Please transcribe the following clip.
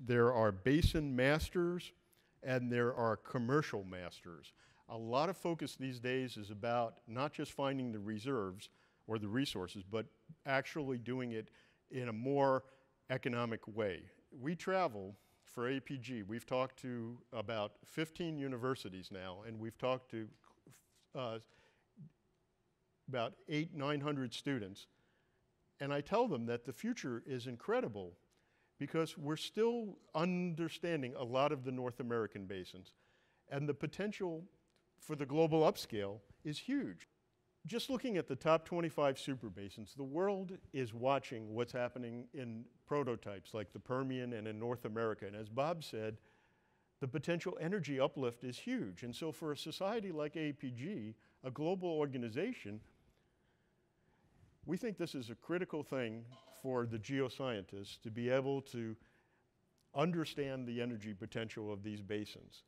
there are basin masters and there are commercial masters. A lot of focus these days is about not just finding the reserves or the resources, but actually doing it in a more economic way. We travel for AAPG. We've talked to about 15 universities now, and we've talked to uh, about eight, 900 students. And I tell them that the future is incredible because we're still understanding a lot of the North American basins. And the potential for the global upscale is huge. Just looking at the top 25 super basins, the world is watching what's happening in prototypes like the Permian and in North America. And as Bob said, the potential energy uplift is huge. And so for a society like AAPG, a global organization, we think this is a critical thing for the geoscientists to be able to understand the energy potential of these basins.